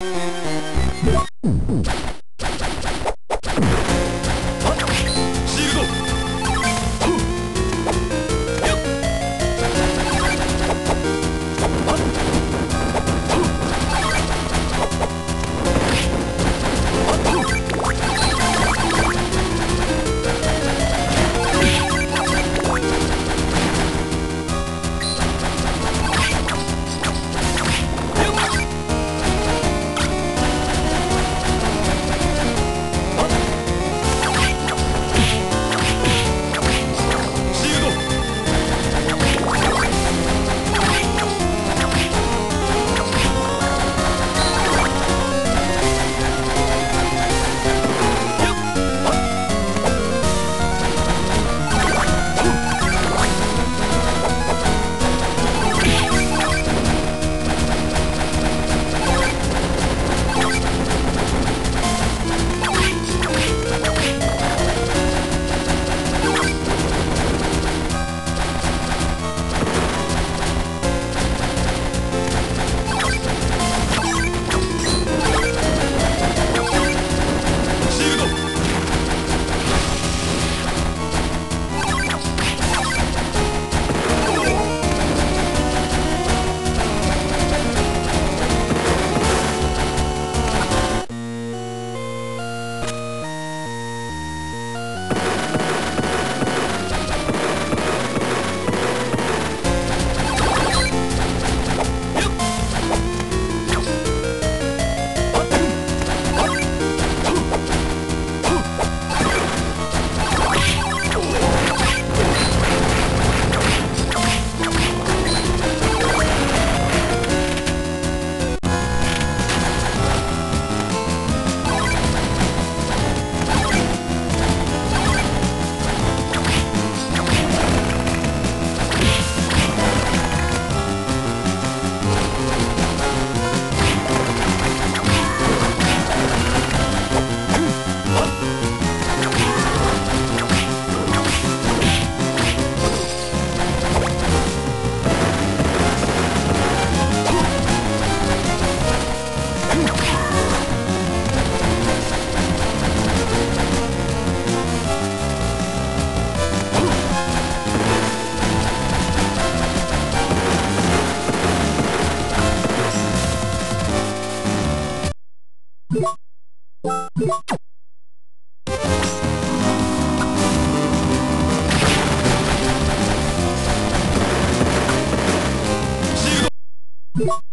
Mm-hmm. Yep.